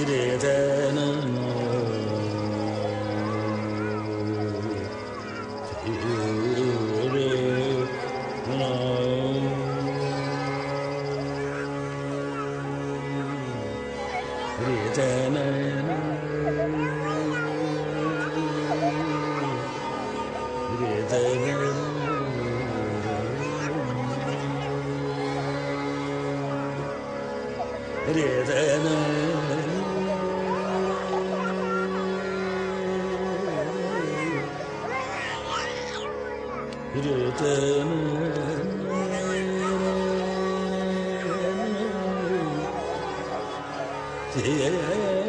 It is. Yeah.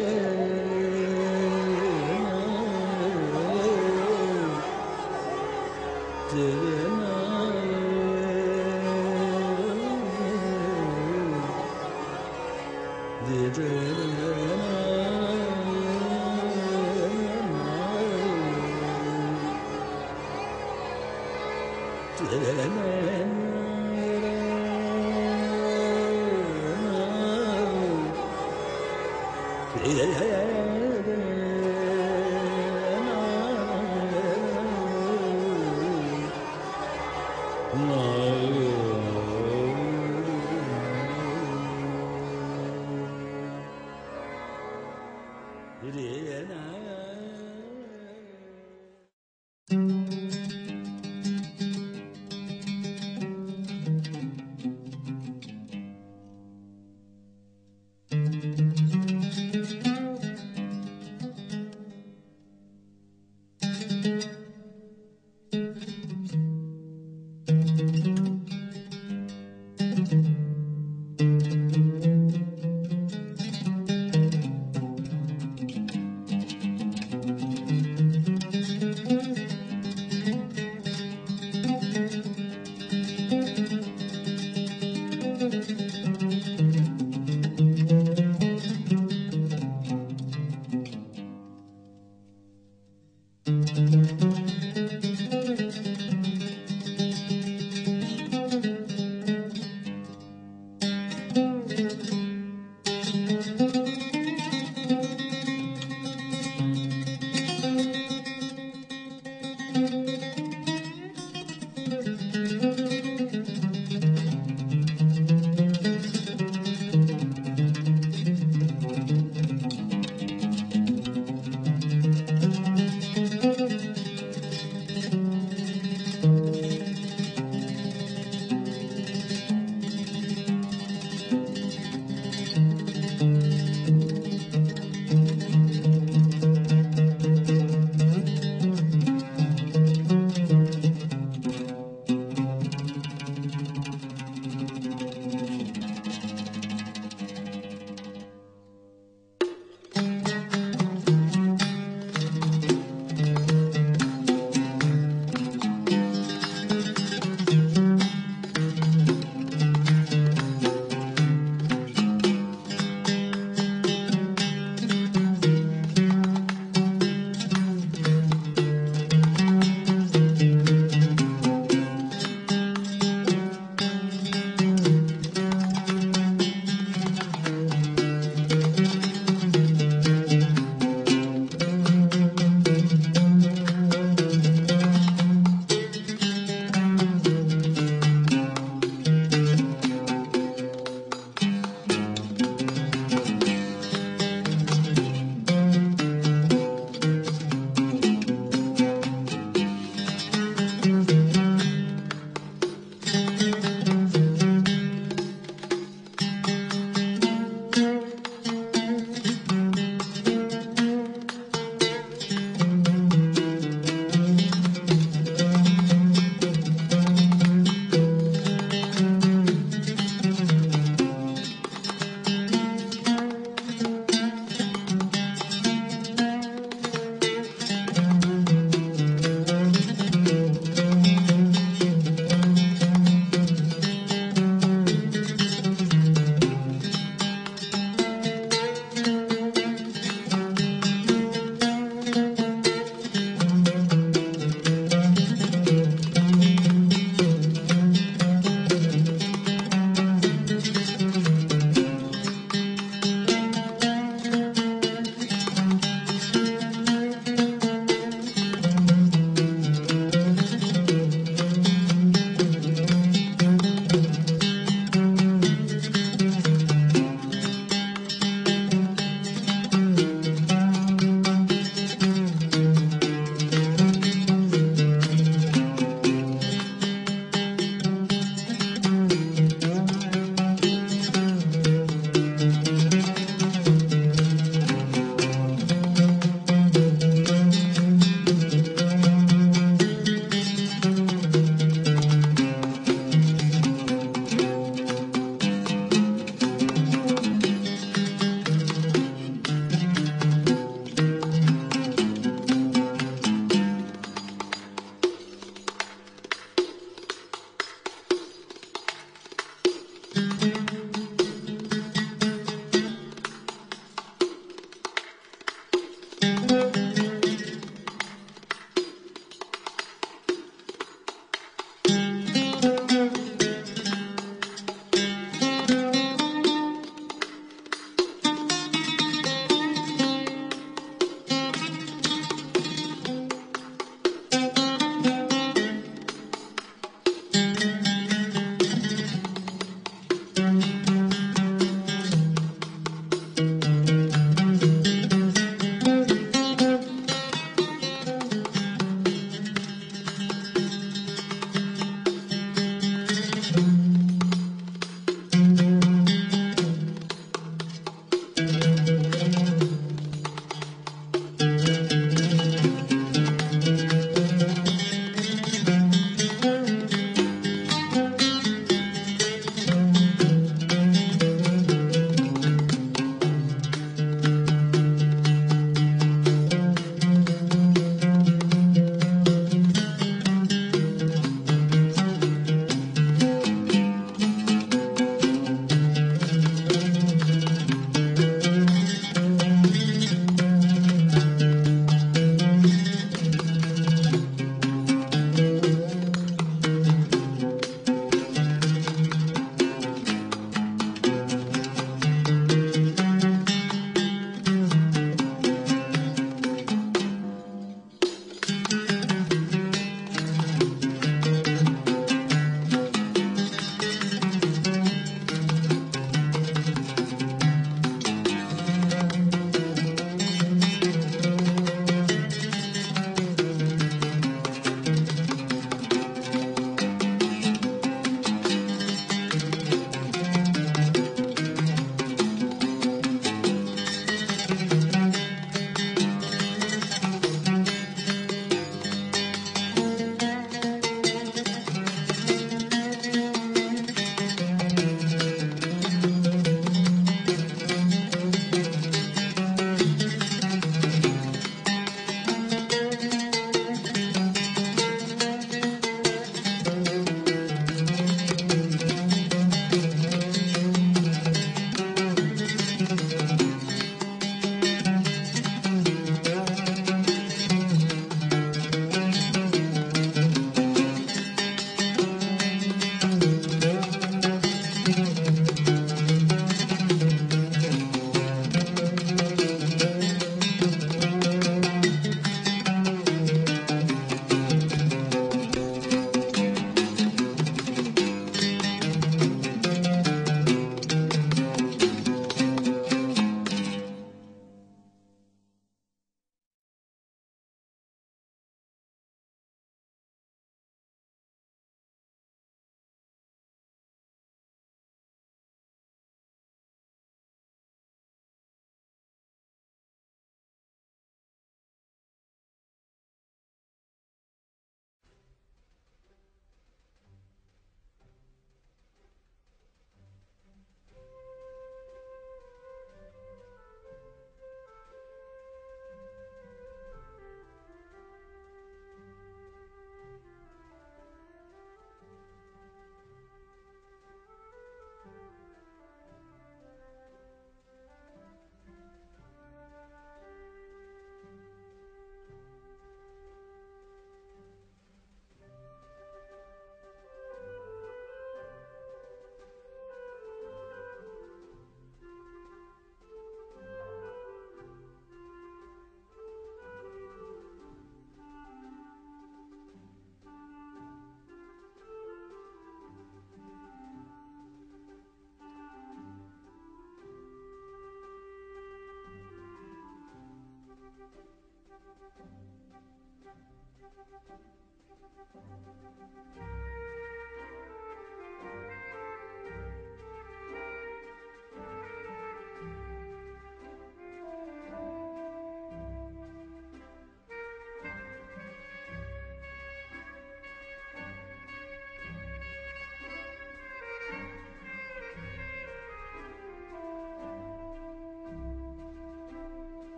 Teguh Umar Syahid